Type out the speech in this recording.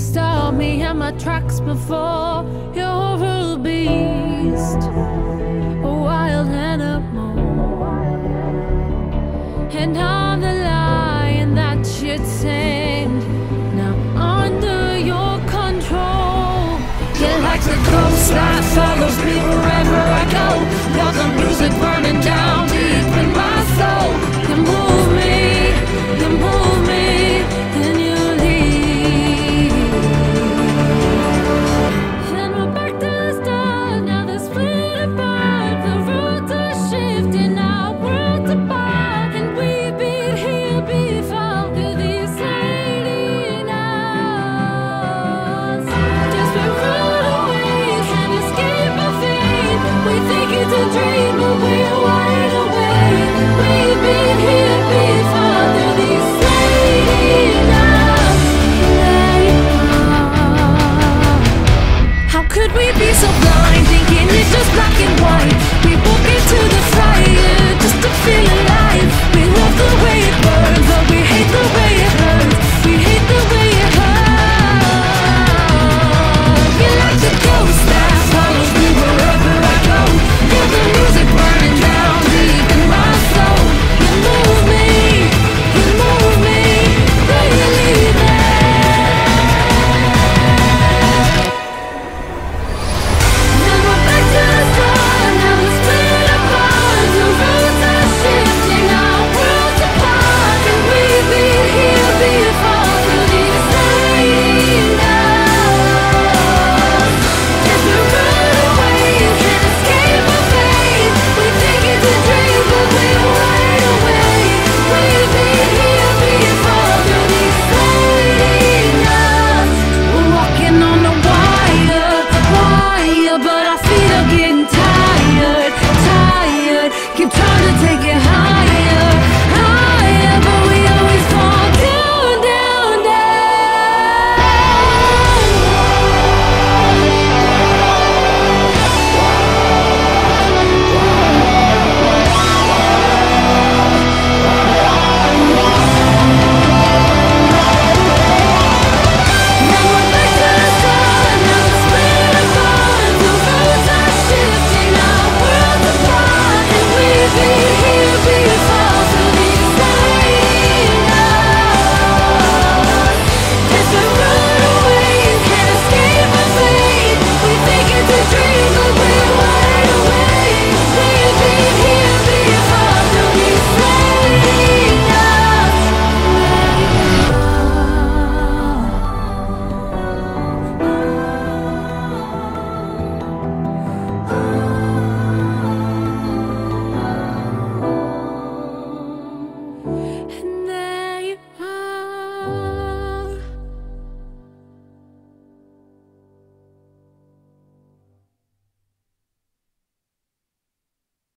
stop me in my tracks before you're a beast, a wild animal. And I'm the lion that you tamed, now under your control. You're like the ghost that follows me wherever I go.